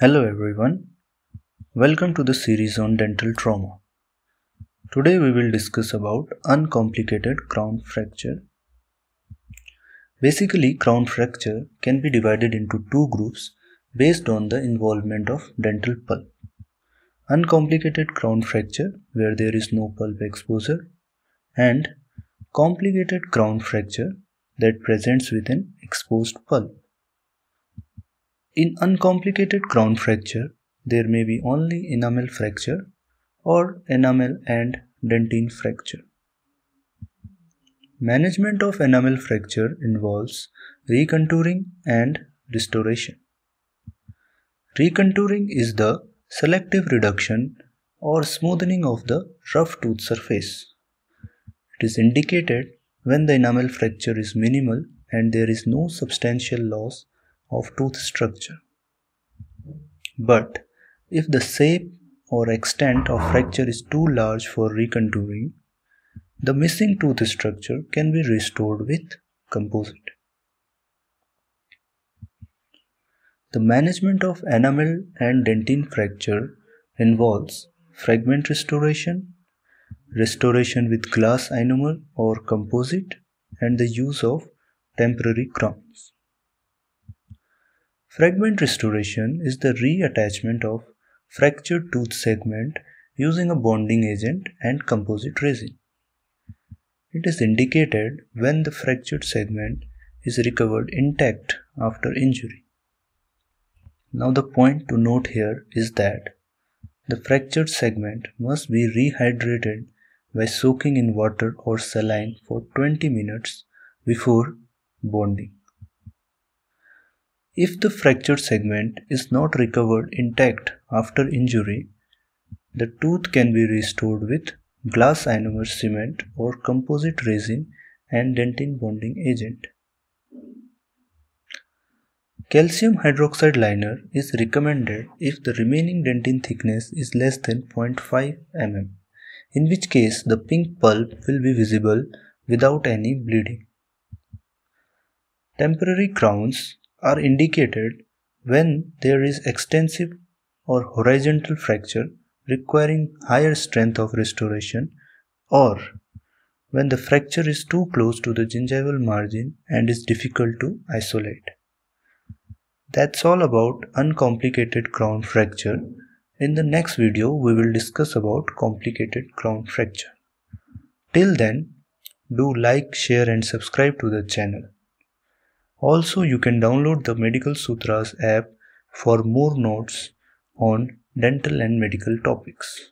Hello everyone, welcome to the series on dental trauma. Today we will discuss about uncomplicated crown fracture. Basically, crown fracture can be divided into two groups based on the involvement of dental pulp. Uncomplicated crown fracture where there is no pulp exposure and complicated crown fracture that presents with an exposed pulp. In uncomplicated crown fracture, there may be only enamel fracture or enamel and dentine fracture. Management of enamel fracture involves recontouring and restoration. Recontouring is the selective reduction or smoothing of the rough tooth surface. It is indicated when the enamel fracture is minimal and there is no substantial loss of tooth structure. But if the shape or extent of fracture is too large for recontouring, the missing tooth structure can be restored with composite. The management of enamel and dentine fracture involves fragment restoration, restoration with glass ionomer or composite, and the use of temporary crowns. Fragment restoration is the reattachment of fractured tooth segment using a bonding agent and composite resin. It is indicated when the fractured segment is recovered intact after injury. Now the point to note here is that the fractured segment must be rehydrated by soaking in water or saline for 20 minutes before bonding. If the fractured segment is not recovered intact after injury, the tooth can be restored with glass ionomer cement or composite resin and dentin bonding agent. Calcium hydroxide liner is recommended if the remaining dentin thickness is less than 0.5 mm, in which case the pink pulp will be visible without any bleeding. Temporary crowns are indicated when there is extensive or horizontal fracture requiring higher strength of restoration or when the fracture is too close to the gingival margin and is difficult to isolate. That's all about uncomplicated crown fracture. In the next video, we will discuss about complicated crown fracture. Till then, do like, share and subscribe to the channel. Also, you can download the Medical Sutras app for more notes on dental and medical topics.